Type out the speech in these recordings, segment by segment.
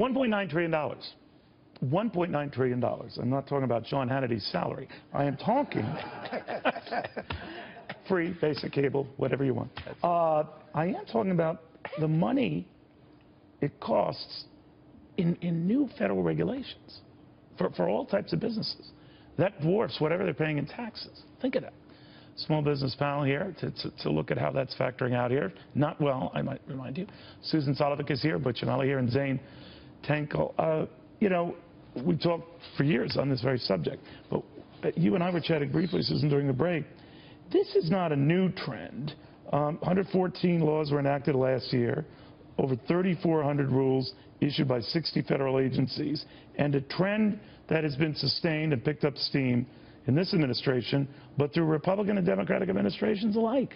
1.9 trillion dollars. 1.9 trillion dollars. I'm not talking about Sean Hannity's salary. I am talking free, basic cable, whatever you want. Uh, I am talking about the money it costs in, in new federal regulations for, for all types of businesses. That dwarfs whatever they're paying in taxes. Think of that. Small business panel here to, to, to look at how that's factoring out here. Not well, I might remind you. Susan Solovic is here, Butch Yamali here, and Zane Tankel. Uh, you know, we talked for years on this very subject, but you and I were chatting briefly, Susan, during the break. This is not a new trend. Um, 114 laws were enacted last year, over 3,400 rules issued by 60 federal agencies, and a trend that has been sustained and picked up steam in this administration, but through Republican and Democratic administrations alike.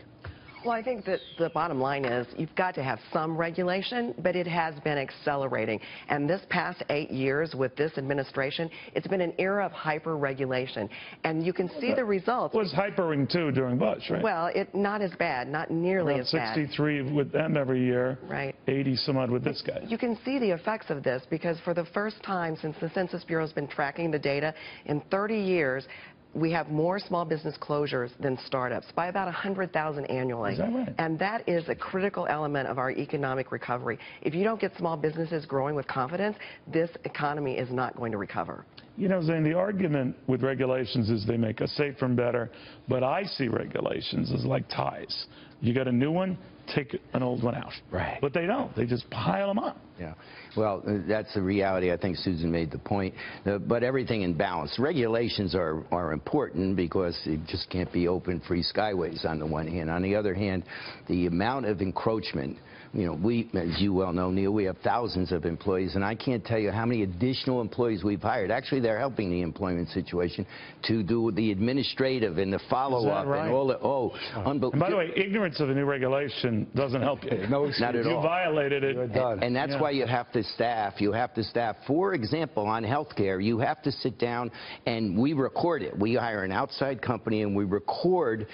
Well, I think that the bottom line is you've got to have some regulation, but it has been accelerating. And this past eight years with this administration, it's been an era of hyper-regulation. And you can see the results. It was hypering, too, during Bush, right? Well, it not as bad, not nearly as bad. 63 with them every year. Right. 80 some odd with this guy. You can see the effects of this because for the first time since the Census Bureau has been tracking the data in 30 years, we have more small business closures than startups by about 100,000 annually. Is that right? And that is a critical element of our economic recovery. If you don't get small businesses growing with confidence, this economy is not going to recover. You know, Zane, the argument with regulations is they make us safer and better, but I see regulations as like ties. You got a new one, take an old one out. Right. But they don't. They just pile them up. Yeah. Well, uh, that's the reality. I think Susan made the point. Uh, but everything in balance. Regulations are, are important because it just can't be open, free skyways on the one hand. On the other hand, the amount of encroachment you know, we, as you well know, Neil, we have thousands of employees, and I can't tell you how many additional employees we've hired. Actually, they're helping the employment situation to do the administrative and the follow-up right? and all the, oh, unbelievable. And by the way, ignorance of a new regulation doesn't help you. No, not at you all. violated it. And, and that's Yeah. why you have to staff. You have to staff. For example, on health care, you have to sit down and we record it. We hire an outside company and we record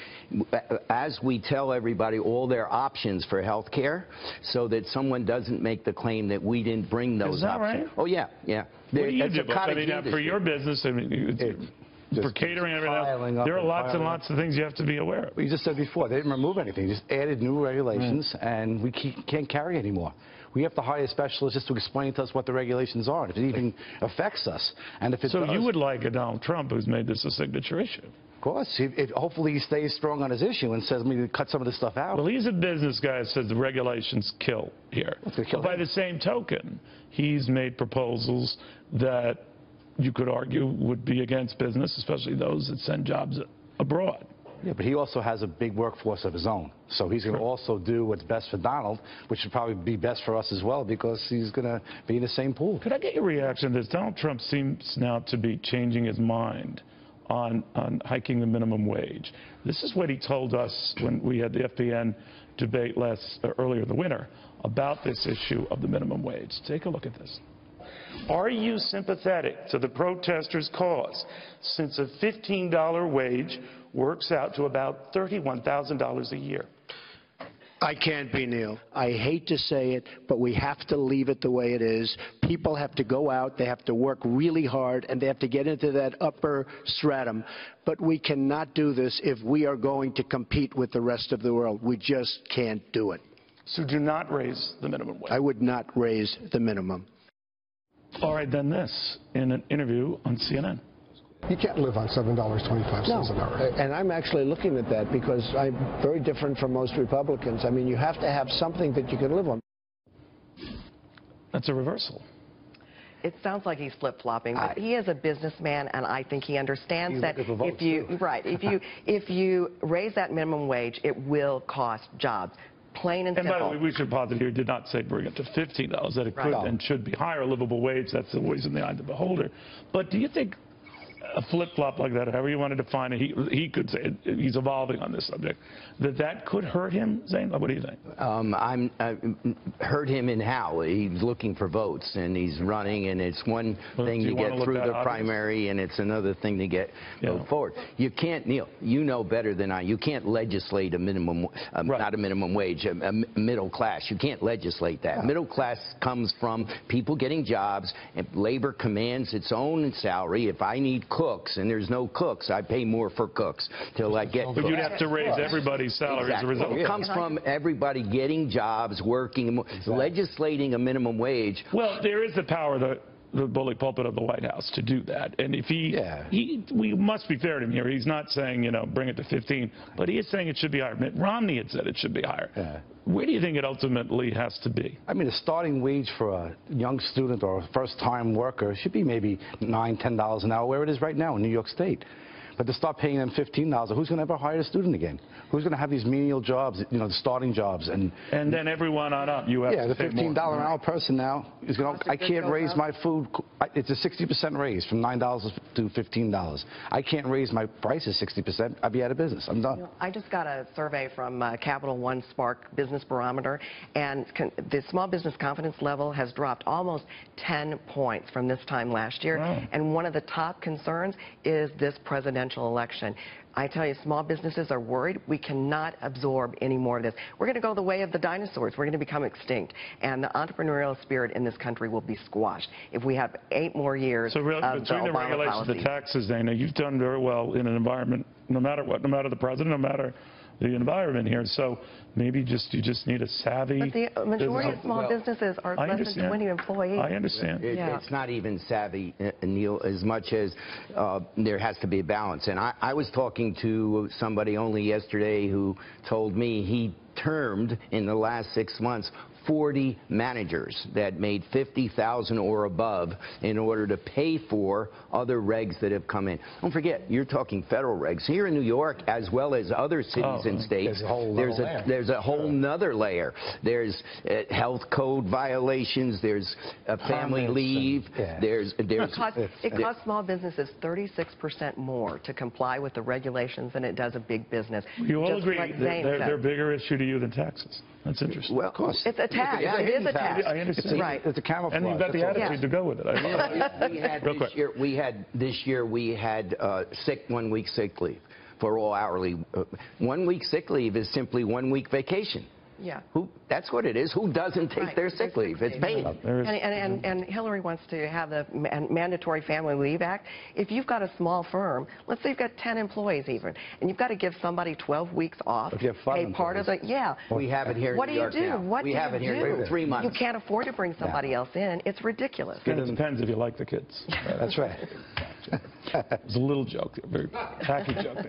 uh, as we tell everybody all their options for health care so that someone doesn't make the claim that we didn't bring those that options. right? Oh, yeah, yeah. What do you do? I mean, for your business, I mean, it's- just for catering and everything else, there are lots and lots of things you have to be aware of. You just said before, they didn't remove anything, just added new regulations, mm. and we can't carry anymore. We have to hire specialists just to explain to us what the regulations are, if it even affects us. And if it So does, you would like a Donald Trump who's made this a signature issue. Of course, he, it, hopefully he stays strong on his issue and says, "Let me cut some of this stuff out." Well, he's a business guy that says the regulations kill here. Kill by the same token, he's made proposals that you could argue would be against business, especially those that send jobs abroad. Yeah, but he also has a big workforce of his own. So he's going to also do what's best for Donald, which would probably be best for us as well because he's going to be in the same pool. Could I get your reaction to this? Donald Trump seems now to be changing his mind on, on hiking the minimum wage. This is what he told us when we had the FBN debate last uh, earlier in the winter about this issue of the minimum wage. Take a look at this. Are you sympathetic to the protesters' cause since a $15 wage works out to about $31,000 a year? I can't be, Neil. I hate to say it, but we have to leave it the way it is. People have to go out, they have to work really hard, and they have to get into that upper stratum. But we cannot do this if we are going to compete with the rest of the world. We just can't do it. So do not raise the minimum wage. I would not raise the minimum. All right, then this in an interview on CNN. You can't live on $7.25 an hour. Uh, and I'm actually looking at that because I'm very different from most Republicans. I mean, you have to have something that you can live on. That's a reversal. It sounds like he's flip-flopping, but he is a businessman, and I think he understands that if you too. right, if you if you raise that minimum wage, it will cost jobs. Plain and And by the simple. way, we should posit here, did not say bring it to $15, that it could Right. and should be higher livable wage. That's always in the eye of the beholder. But do you think a flip-flop like that, however you want to define it, he, he could say, it, he's evolving on this subject, that that could hurt him, Zane? What do you think? Um, I'm I heard him in how he's looking for votes and he's running, and it's one Well, thing to get through the obvious? primary, and it's another thing to get Yeah. forward. You can't, Neil. You know better than I. You can't legislate a minimum, um, Right. not a minimum wage, a, a m- middle class. You can't legislate that. Middle class comes from people getting jobs, and labor commands its own salary. If I need cooks and there's no cooks, I pay more for cooks till I get. But cooks. you'd have to raise everybody's salary as a Exactly. result. It comes from everybody getting jobs, working, legislating a minimum wage. Well, there is the power, the, the bully pulpit of the White House to do that. And if he, Yeah. he, we must be fair to him here. He's not saying, you know, bring it to 15, but he is saying it should be higher. Mitt Romney had said it should be higher. Yeah. Where do you think it ultimately has to be? I mean, the starting wage for a young student or a first-time worker should be maybe nine, ten dollars an hour, where it is right now in New York State. But to stop paying them fifteen dollars, who's going to ever hire a student again? Who's going to have these menial jobs, you know, the starting jobs? And And then everyone on up, you have yeah, to the pay more. fifteen dollar an hour person now is going to. I can't raise up. my food. It's a sixty percent raise from nine dollars to fifteen dollars. I can't raise my prices sixty percent. I'd be out of business. I'm done. I just got a survey from uh, Capital One Spark Business Barometer, and con- the small business confidence level has dropped almost 10 points from this time last year. Wow. And one of the top concerns is this presidential election. I tell you, small businesses are worried. We cannot absorb any more of this. We're going to go the way of the dinosaurs. We're going to become extinct. And the entrepreneurial spirit in this country will be squashed if we have eight more years So really, of between the Obama regulations, the taxes, Dana, you've done very well in an environment, no matter what, no matter the president, no matter the environment here. So maybe just you just need a savvy. But the majority of small Well, businesses are I less than understand. 20 employees. I understand. It, Yeah. It's not even savvy, uh, Neil, as much as uh, there has to be a balance. And I, I was talking to somebody only yesterday who told me he termed in the last six months 40 managers that made 50,000 or above in order to pay for other regs that have come in. Don't forget, you're talking federal regs. Here in New York, as well as other cities Oh, and states, there's a whole there's a, there's a whole nother layer. There's uh, health code violations, there's uh, family Permits and- leave, yeah. there's, there's It costs, it costs small businesses 36% more to comply with the regulations than it does a big business. You all Just agree like that Zane they're, they're a bigger issue to you than taxes. That's interesting. well, of course. It's a tax. Yeah, it is a tax. I understand. Right. It's a camouflage. And you've got the that's all. attitude to go with it. I we had Real this quick. year. We had this year. We had uh, sick one week sick leave for all hourly. Uh, one week sick leave is simply one week vacation. Yeah. Who? That's what it is. Who doesn't take Right, their their sick sick leave? It's leave. paid. There is- And, and, and, and Hillary wants to have the mandatory Family Leave Act. If you've got a small firm, let's say you've got 10 employees even, and you've got to give somebody 12 weeks off, If you have pay part of the, yeah. We have it here in What New do you do? now. What we do have you it here do? three months. You can't afford to bring somebody else in. It's ridiculous. And it depends if you like the kids. That's right. It was a little joke, there, very tacky joke there.